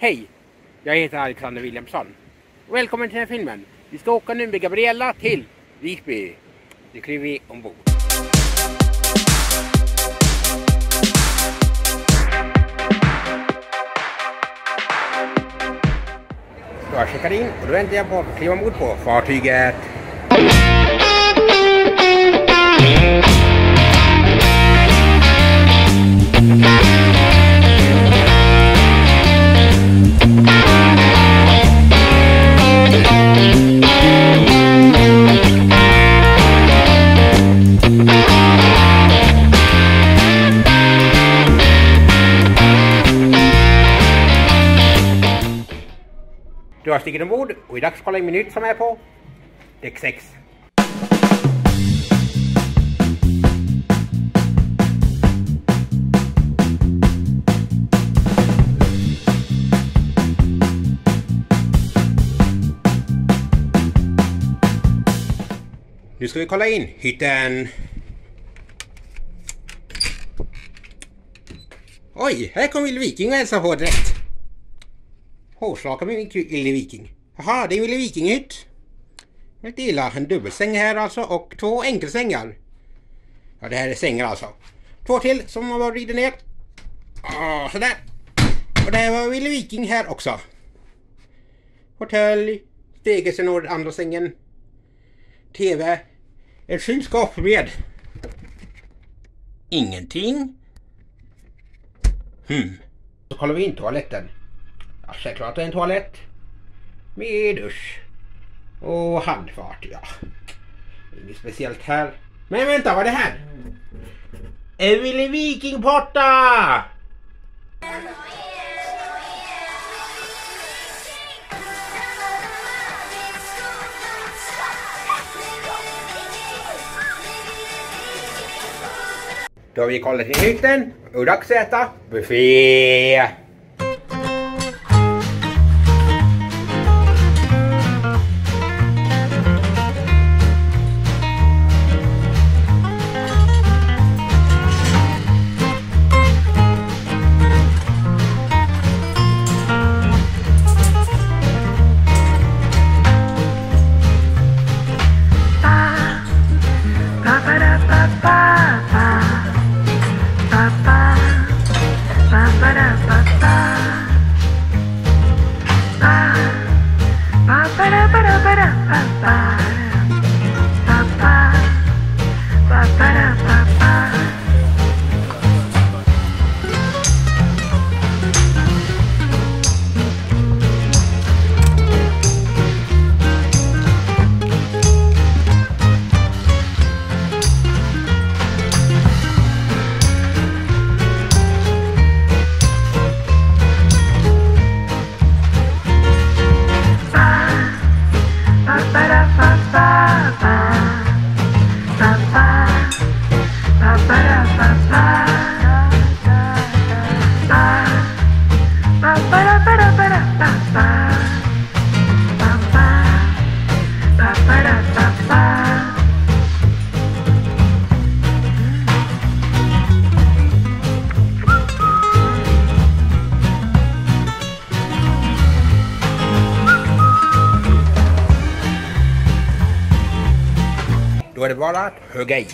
Hej! Jag heter Alexander Williamson. Välkommen till den här filmen. Vi ska åka nu med Gabriella till Visby. Nu kliver vi ombord. Då har jag checkat in och då väntar jag på att kliva ombord på fartyget. Du stigit ombord och det är dags att kolla in minut som är på däck 6. Nu ska vi kolla in hytten. Oj, här kom Ville Viking och hälsade på direkt. Hårslaka med min Ville Viking. Jaha, det är en Ville Viking-hytt. Lite illa. En dubbelsäng här alltså och två enkelsängar. Ja, det här är sängar alltså. Två till som man bara vrider ner. Ah, sådär. Och det här var Ville Viking här också. Hotell, stege sen når andra sängen. TV. Ett kylskåp med ingenting. Hmm. Så kollar vi in toaletten. Ja, självklart en toalett. Med dusch. Och handfat, ja. Inget speciellt här. Men vänta, vad är det här? En Ville Viking-potta! Då har vi kollat in hytten och dags att äta buffé. Hugga i.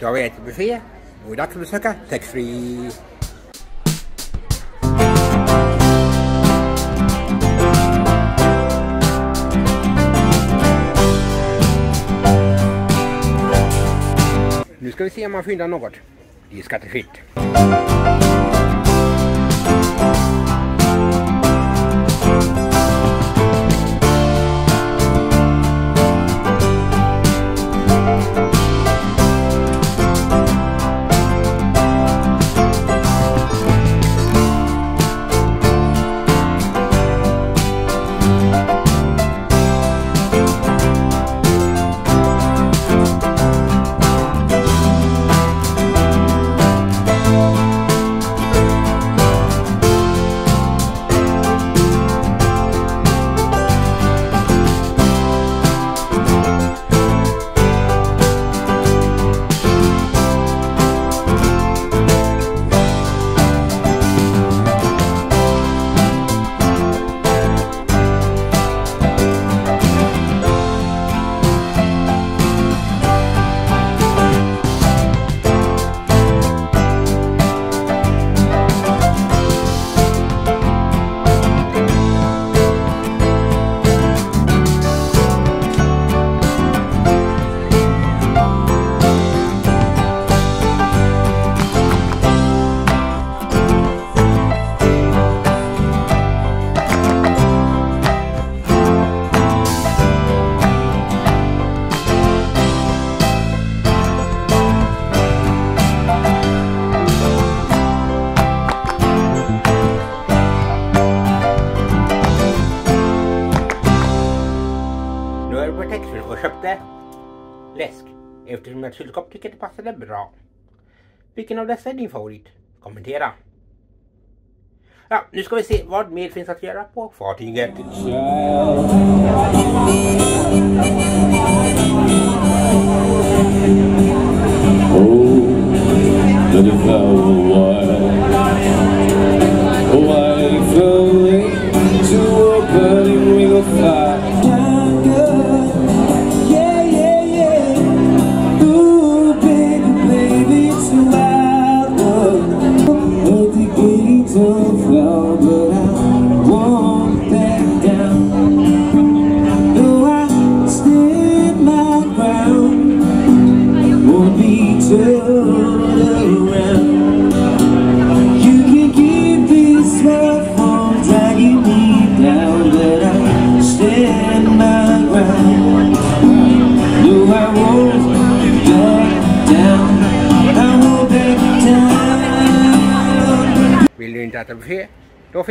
Då har vi ätit buffé och det är dags att besöka taxfree. Nu ska vi se om man fyndar något. Det är skattefritt. Som ett kylskåp tycker det passade bra. Vilken av dessa är din favorit? Kommentera. Ja, nu ska vi se vad mer finns att göra på fartyget.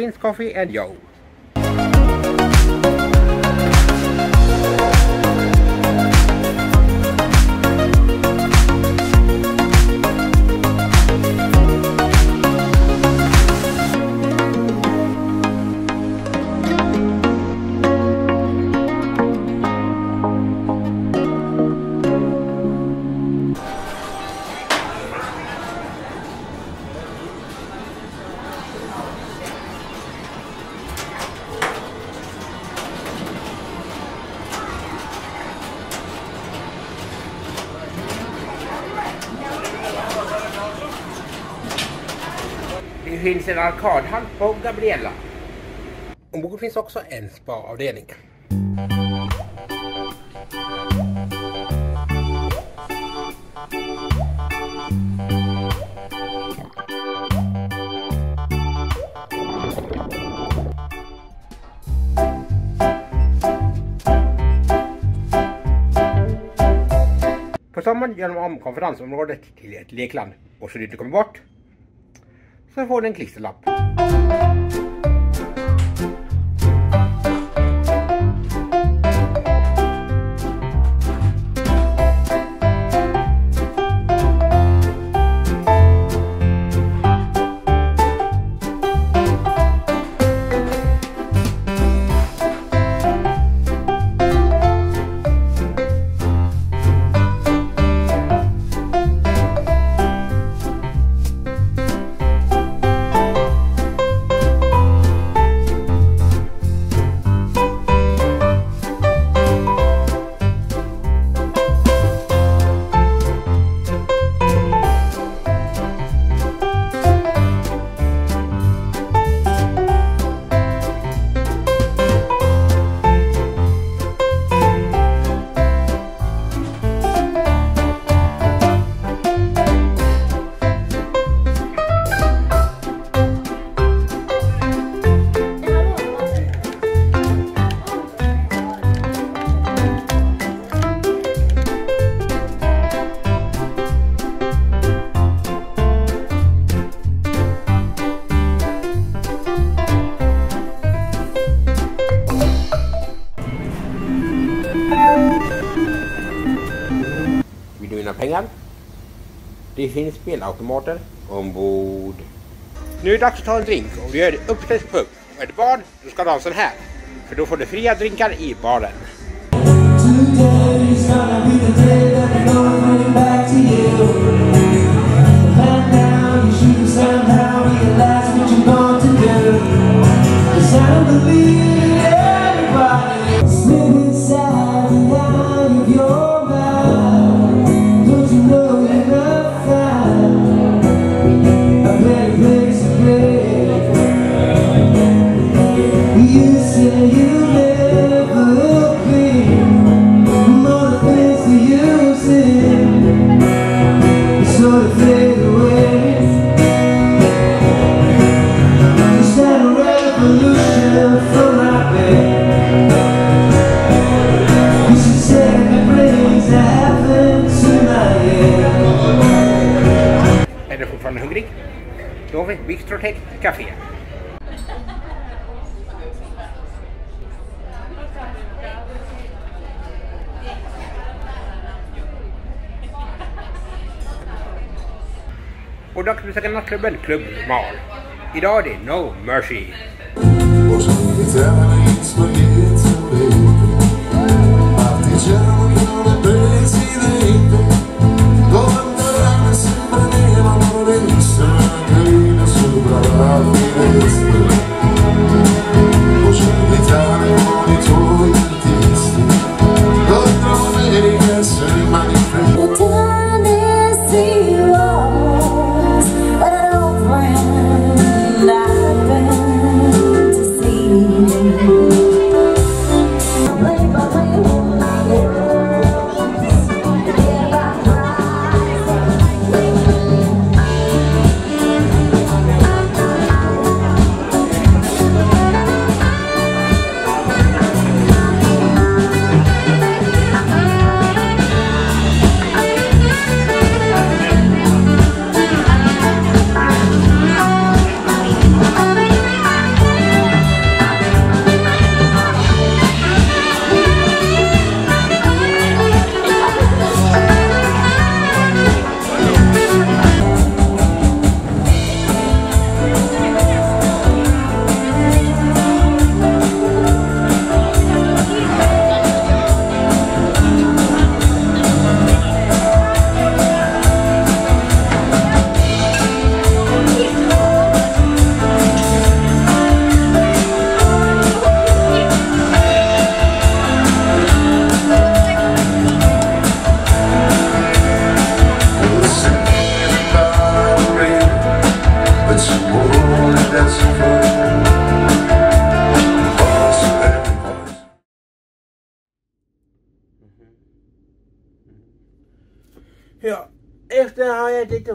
Då finns Coffee and Joe. Finns en arkadhall på Gabriella. Ombord finns också en spaavdelning. På sommaren gör de om konferensområdet till ett lekland och så du inte kommer bort så får du en klisterlapp. Finns spelautomater ombord. Nu är det dags att ta en drink och du gör det uppställd pub. Och är det barn, då ska du ha en sån här. För då får du fria drinkar i baren. hungrig? Då har vi Victortech Café. Och dags att besöka nattklubben Klubb Mal. Idag är det No Mercy. Bra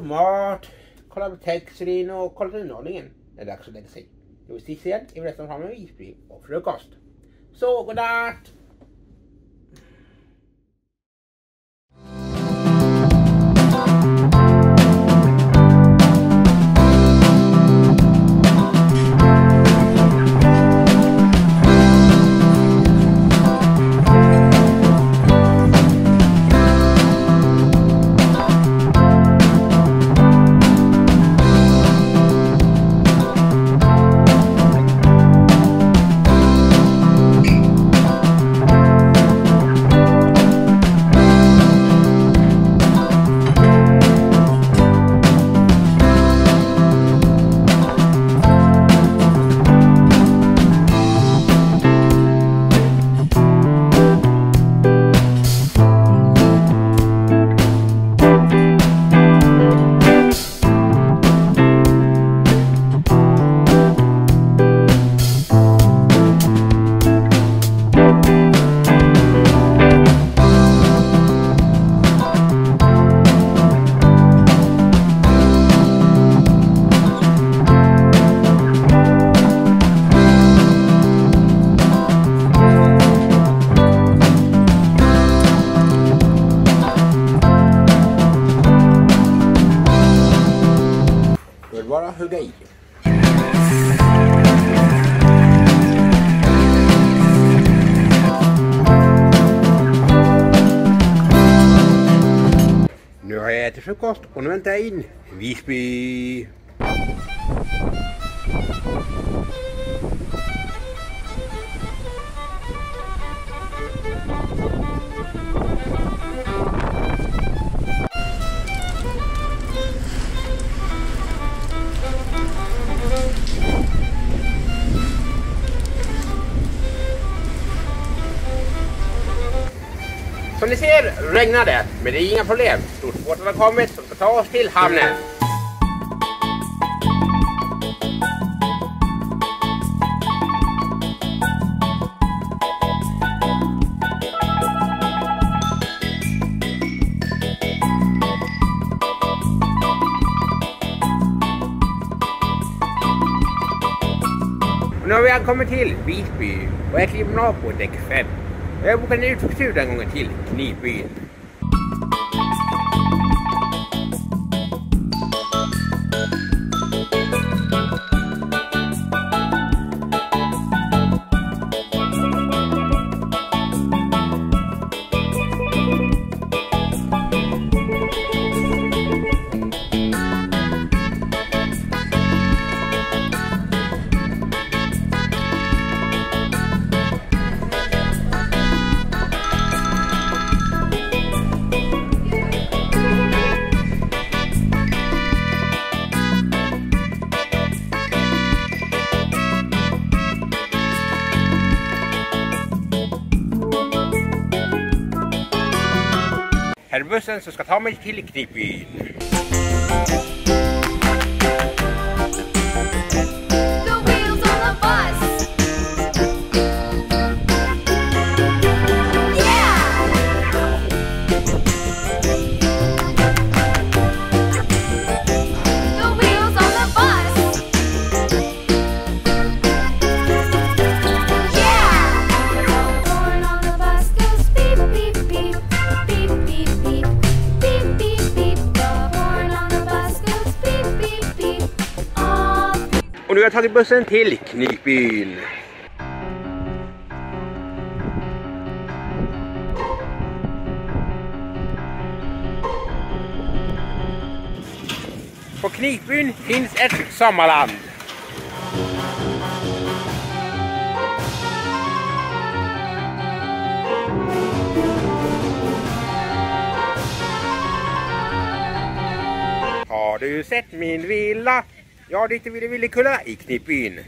har jag ätit lite mat, kollat på texten och kollat underhållningen. Det är dags att lägga sig. Då ses igen i resten av med Visby och frukost. Så, och nu väntar jag in Visby. Som ni ser regnar det, men det är inga problem. Stortbåten har kommit ta oss till hamnen. Och nu har vi ankommit till Visby och jag kliver av på däck 5. Jag bokade en utflyktstur den gången till Knivbyn. όσο σε σκατά. tagit bussen till Knivbyn. På Knivbyn finns ett sommarland. Har du sett min villa? Ja, dit ville Ville Kulla i Knippin.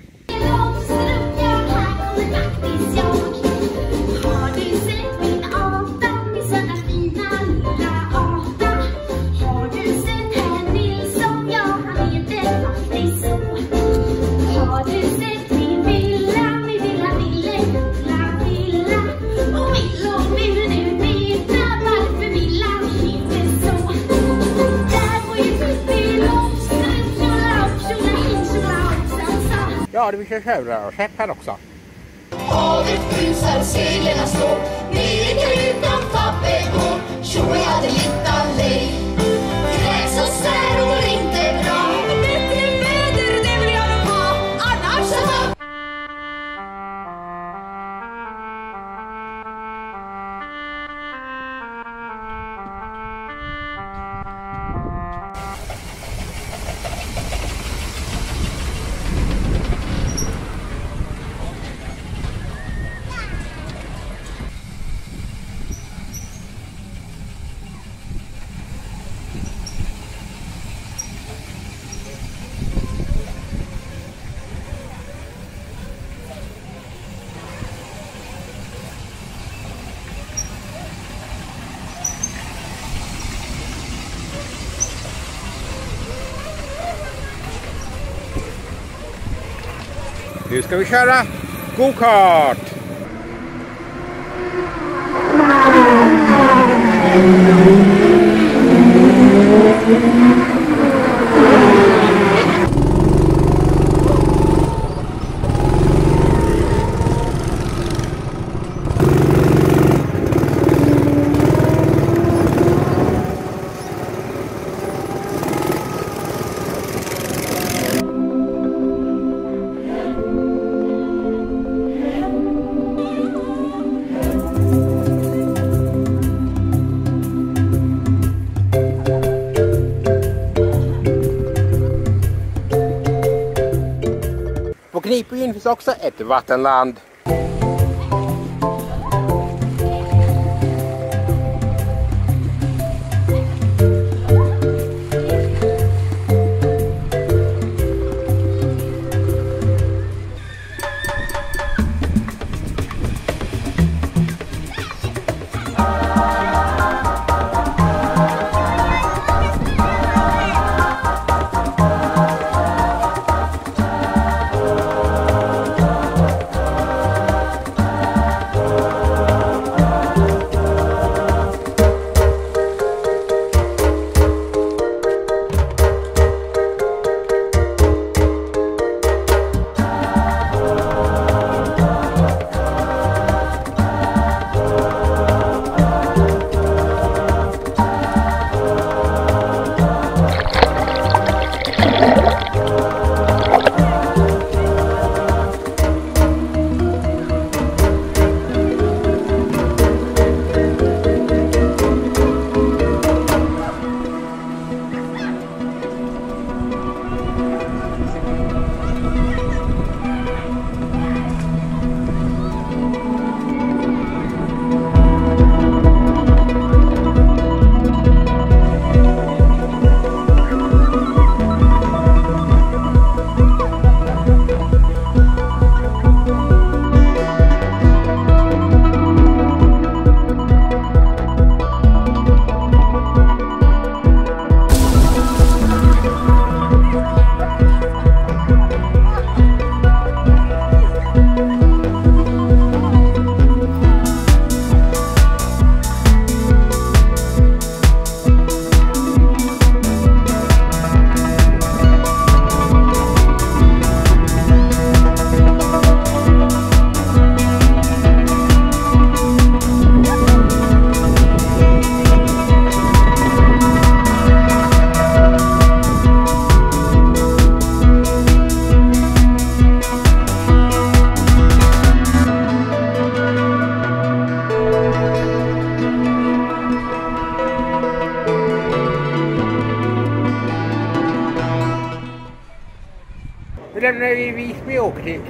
har vi Körsörörskepp här också. Havet brusar och seglen slår, vi är utan tappegård, tjoe adelita Nu ska vi köra go-kart! Mm. finns också ett vattenland.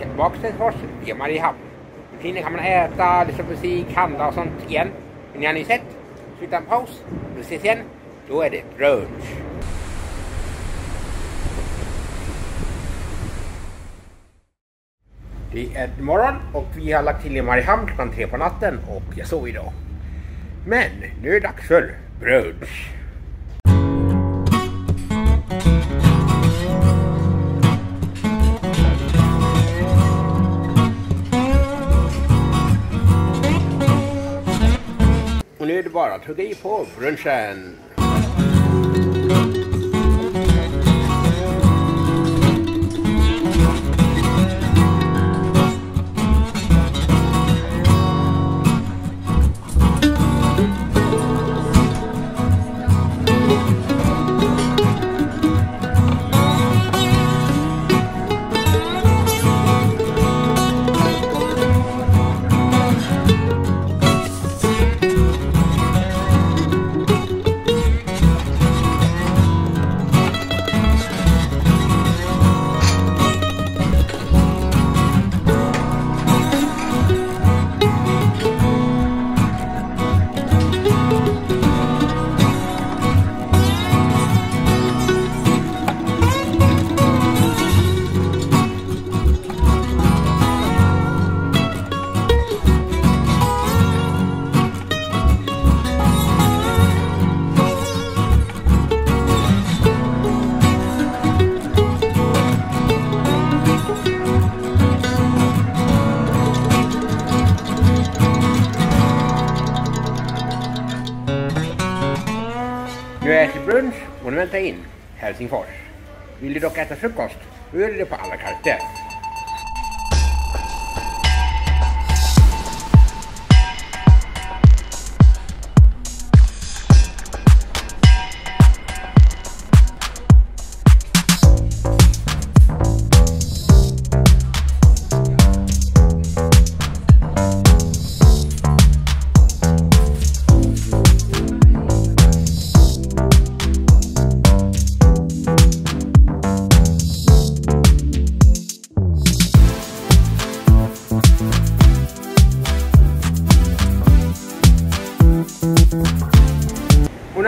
Tillbaka till Helsingfors via Mariehamn. hamn. tiden kan man äta, lyssna på musik, handla och sånt igen. Men ni har ni sett? Så utan paus. Vi ses igen. Då är det brunch. Det är morgon och vi har lagt till i Mariehamn klockan tre på natten och jag sov idag. Men nu är det dags för brunch. Och nu är det bara att hugga i på brunchen. Helsingfors. Vill du dock äta frukost, då gör du det på alla carte.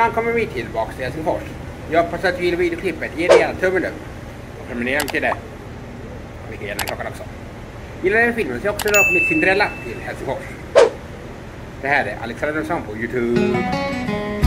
Och kommer vi tillbaka till Helsingfors. Jag hoppas att du gillar videoklippet. Ge det gärna tummen upp. Och prenumerera till det. Och vilka gärna klockan också. Gillar den filmen så jag också dra på mitt Cinderella till Helsingfors. Det här är Alexander Andersson på Youtube.